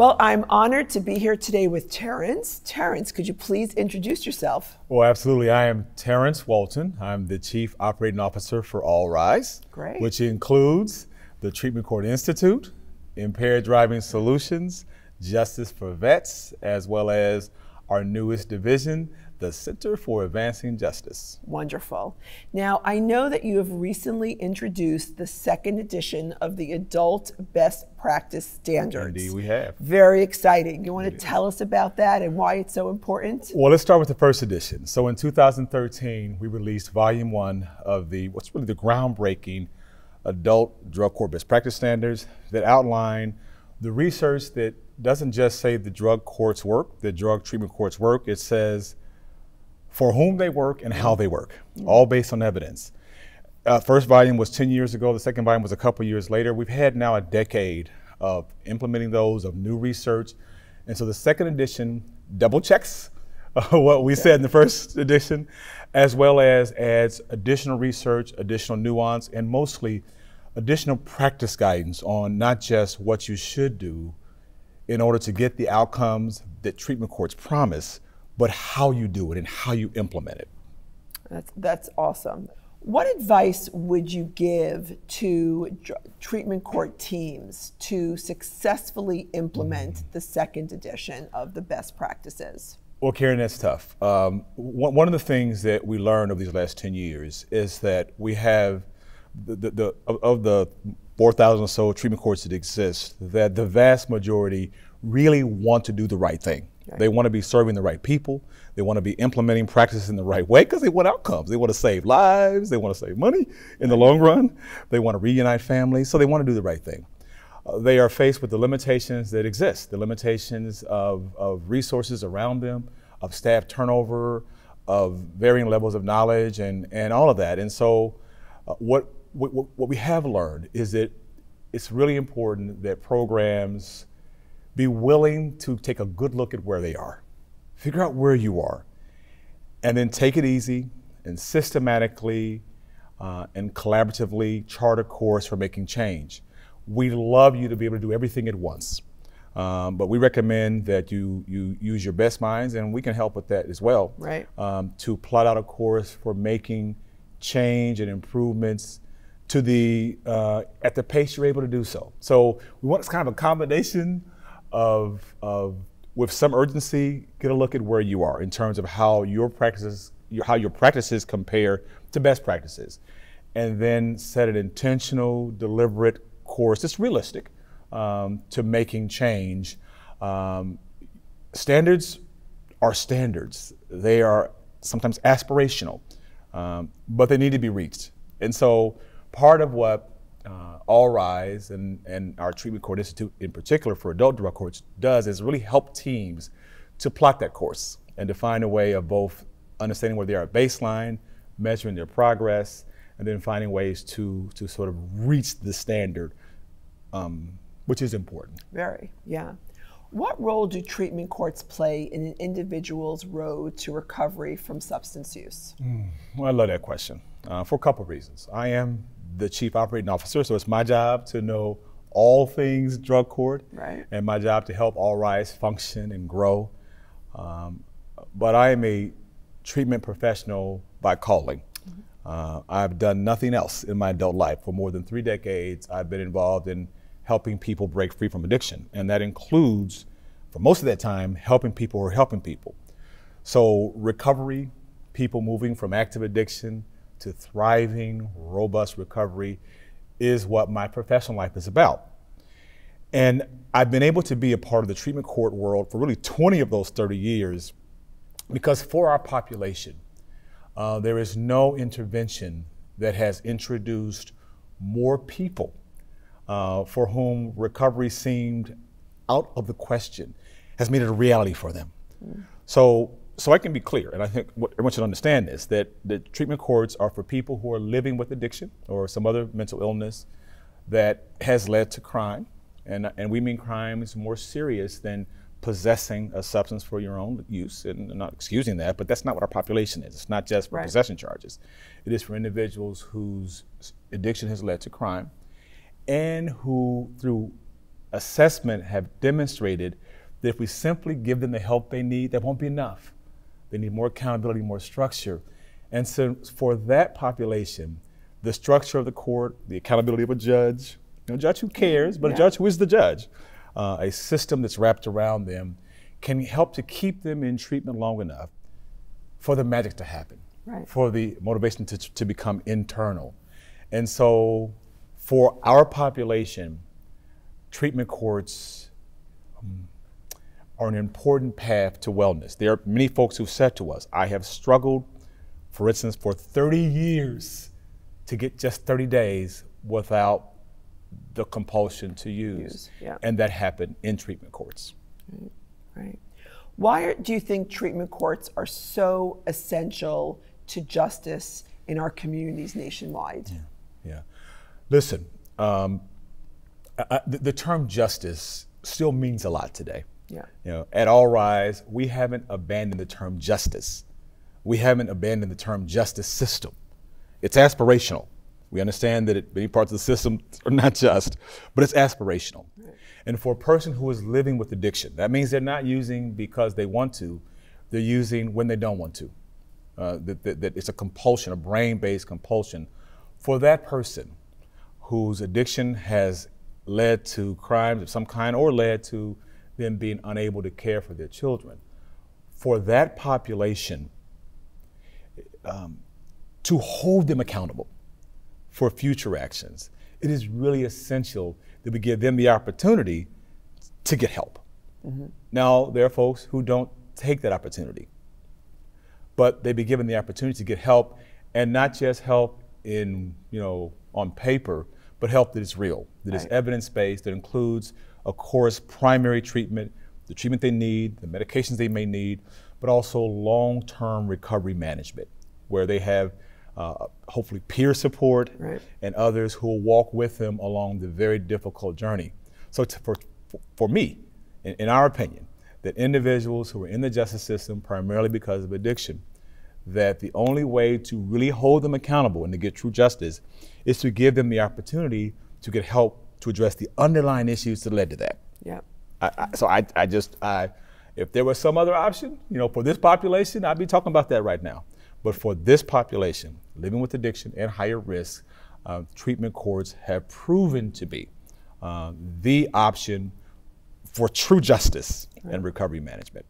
Well, I'm honored to be here today with Terrence. Terrence, could you please introduce yourself? Well, absolutely. I am Terrence Walton. I'm the Chief Operating Officer for All Rise, Great. which includes the Treatment Court Institute, Impaired Driving Solutions, Justice for Vets, as well as our newest division, the Center for Advancing Justice. Wonderful. Now, I know that you have recently introduced the second edition of the Adult Best Practice Standards. Indeed, we have. Very exciting. You want to tell us about that and why it's so important? Well, let's start with the first edition. So in 2013, we released volume one of the what's really the groundbreaking adult drug court best practice standards that outline the research that doesn't just say the drug courts work, the drug treatment courts work. It says for whom they work and how they work, all based on evidence. Uh, first volume was 10 years ago. The second volume was a couple years later. We've had now a decade of implementing those, of new research. And so the second edition double checks uh, what we said in the first edition, as well as adds additional research, additional nuance, and mostly additional practice guidance on not just what you should do in order to get the outcomes that treatment courts promise, but how you do it and how you implement it. That's, that's awesome. What advice would you give to dr- treatment court teams to successfully implement Mm-hmm. the second edition of the best practices? Well, Karen, that's tough. Um, one, of the things that we learned over these last 10 years is that we have the, the, the of, of the 4,000 or so treatment courts that exist, that the vast majority really want to do the right thing. They want to be serving the right people. They want to be implementing practices in the right way because they want outcomes. They want to save lives. They want to save money in the long run. They want to reunite families. So they want to do the right thing. Uh, they are faced with the limitations that exist, the limitations of, of resources around them, of staff turnover, of varying levels of knowledge, and, and all of that. And so, uh, what, what, what we have learned is that it's really important that programs be willing to take a good look at where they are, figure out where you are, and then take it easy and systematically uh, and collaboratively chart a course for making change. We love you to be able to do everything at once. Um, but we recommend that you, you use your best minds, and we can help with that as well. Right. Um, to plot out a course for making change and improvements to the uh, at the pace you're able to do so. So we want it's kind of a combination of, of with some urgency, get a look at where you are in terms of how your practices your, how your practices compare to best practices, and then set an intentional, deliberate course that's realistic um, to making change. Um, standards are standards. They are sometimes aspirational, um, but they need to be reached. And so, part of what uh, All Rise and, and our Treatment Court Institute, in particular for adult drug courts, does is really help teams to plot that course and to find a way of both understanding where they are at baseline, measuring their progress, and then finding ways to, to sort of reach the standard, um, which is important. Very, yeah. What role do treatment courts play in an individual's road to recovery from substance use? Well, I love that question uh, for a couple of reasons. I am the chief operating officer, so it's my job to know all things drug court, Right. and my job to help All Rise function and grow. Um, but I am a treatment professional by calling. Uh, I've done nothing else in my adult life. For more than three decades, I've been involved in helping people break free from addiction, and that includes, for most of that time, helping people are helping people. So, recovery, people moving from active addiction to thriving, robust recovery is what my professional life is about. And I've been able to be a part of the treatment court world for really 20 of those 30 years because for our population, uh, there is no intervention that has introduced more people uh, for whom recovery seemed out of the question, has made it a reality for them. So, so I can be clear, and I think what everyone should understand this: that the treatment courts are for people who are living with addiction or some other mental illness that has led to crime, and and we mean crime is more serious than possessing a substance for your own use, and I'm not excusing that, but that's not what our population is. It's not just for Right. possession charges; it is for individuals whose addiction has led to crime, and who through assessment have demonstrated that if we simply give them the help they need, that won't be enough. They need more accountability, more structure. And so for that population, the structure of the court, the accountability of a judge, you know, a judge who cares, but yeah. a judge who is the judge, uh, a system that's wrapped around them can help to keep them in treatment long enough for the magic to happen, right. for the motivation to, to become internal. And so for our population, treatment courts um, are an important path to wellness. There are many folks who've said to us, I have struggled, for instance, for 30 years to get just 30 days without the compulsion to use. use yeah. And that happened in treatment courts. Right. right. Why are, do you think treatment courts are so essential to justice in our communities nationwide? Yeah. yeah. Listen, um, I, the, the term justice still means a lot today. Yeah. You know, at All Rise, we haven't abandoned the term justice. We haven't abandoned the term justice system. It's aspirational. We understand that it, many parts of the system are not just, but it's aspirational. Right. And for a person who is living with addiction, that means they're not using because they want to, they're using when they don't want to. Uh, that, that, that it's a compulsion, a brain based compulsion. For that person whose addiction has led to crimes of some kind or led to them being unable to care for their children. For that population, um, to hold them accountable for future actions, it is really essential that we give them the opportunity to get help. Mm-hmm. Now, there are folks who don't take that opportunity, but they be given the opportunity to get help and not just help in, you know, on paper, but help that is real, that right. is evidence based, that includes, of course, primary treatment, the treatment they need, the medications they may need, but also long term recovery management, where they have uh, hopefully peer support right. and others who will walk with them along the very difficult journey. So, to, for, for me, in, in our opinion, that individuals who are in the justice system primarily because of addiction that the only way to really hold them accountable and to get true justice is to give them the opportunity to get help to address the underlying issues that led to that. Yeah. I, I, so I, I just, I, if there was some other option, you know, for this population, I'd be talking about that right now. But for this population, living with addiction and higher risk, uh, treatment courts have proven to be uh, the option for true justice right. and recovery management.